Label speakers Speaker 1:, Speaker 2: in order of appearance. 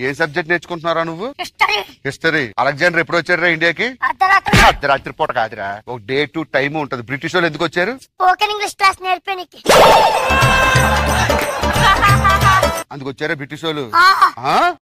Speaker 1: ఏ subject నేర్చుకుంటున్నారా నువ్వు?
Speaker 2: History
Speaker 1: Alexander ఎప్పుడు వచ్చారా ఇండియాకి?
Speaker 2: అర్ధరాత్రి.
Speaker 1: పూట కాదురా. ఒక డే టు టైం ఉంటది. బ్రిటిష్ వాళ్ళు ఎందుకు వచ్చారు?
Speaker 2: స్పోకెన్ ఇంగ్లీష్ క్లాస్ నేర్పేనికి.
Speaker 1: అందుకు వచ్చారా బ్రిటిష్ వాళ్ళు? ఆ?